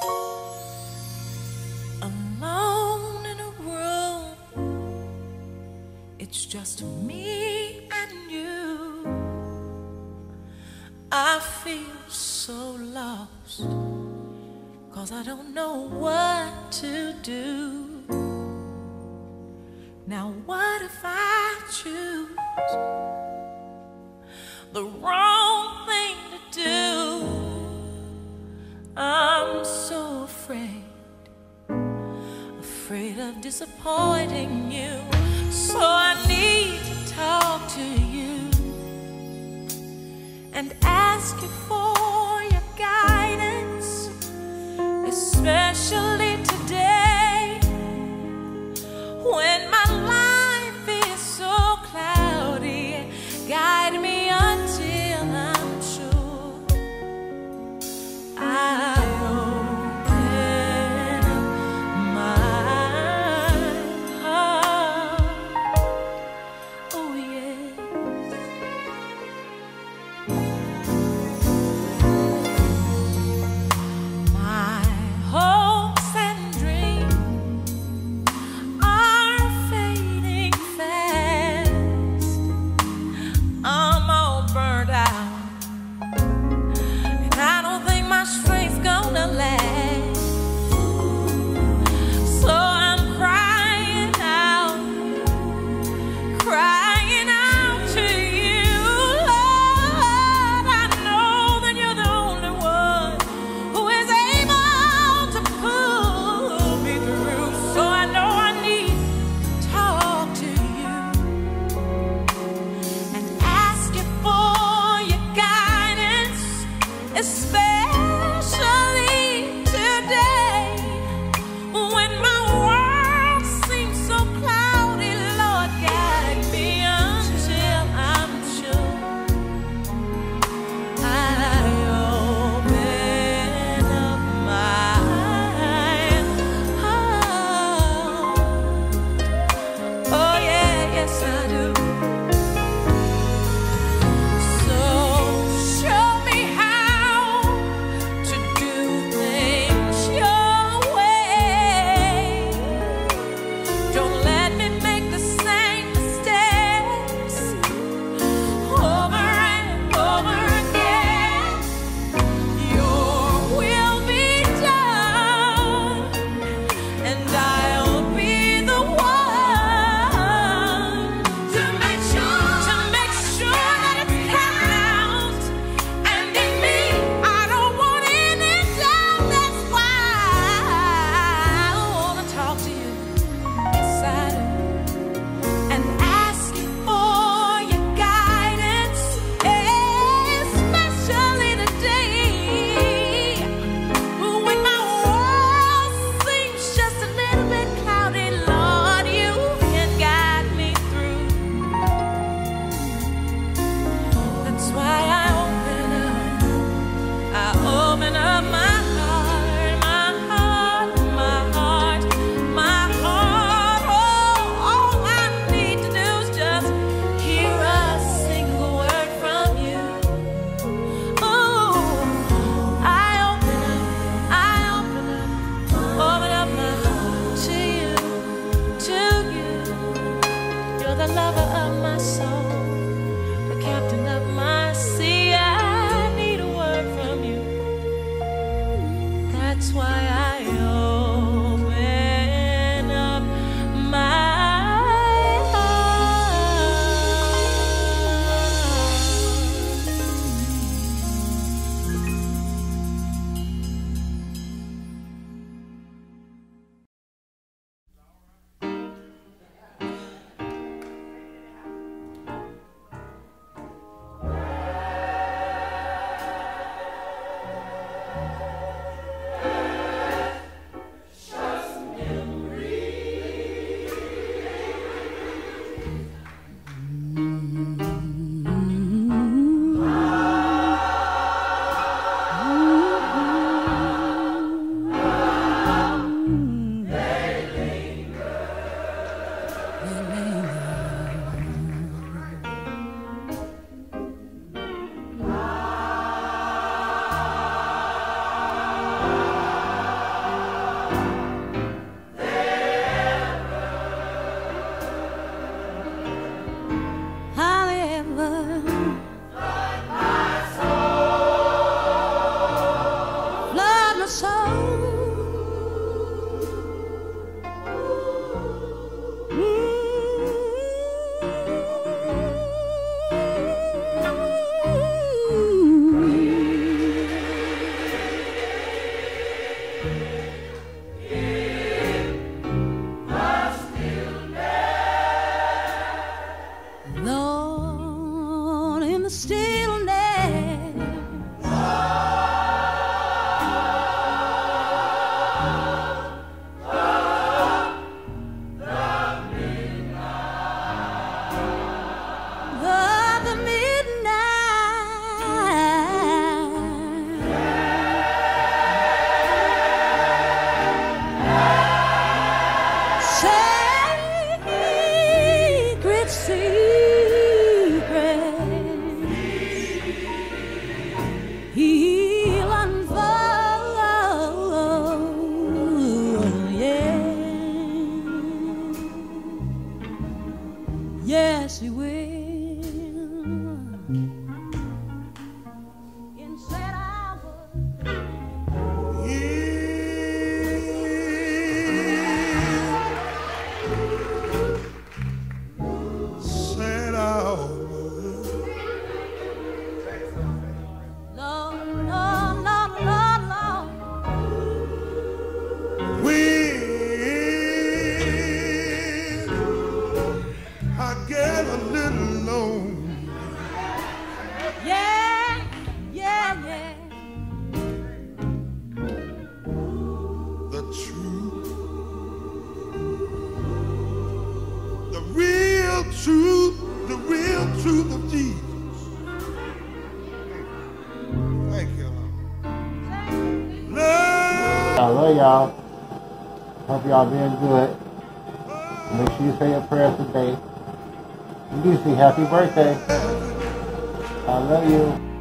Alone in a room, it's just me and you. I feel so lost, cause I don't know what to do. Now, what if I choose the wrong thing to do? Oh. I'm so afraid, afraid of disappointing you. So I need to talk to you and ask you for. Sacred secret. He'll unfold, yeah. Yes, he will. Y'all. Hope y'all doing good. Make sure you say your prayers today. You see happy birthday. I love you.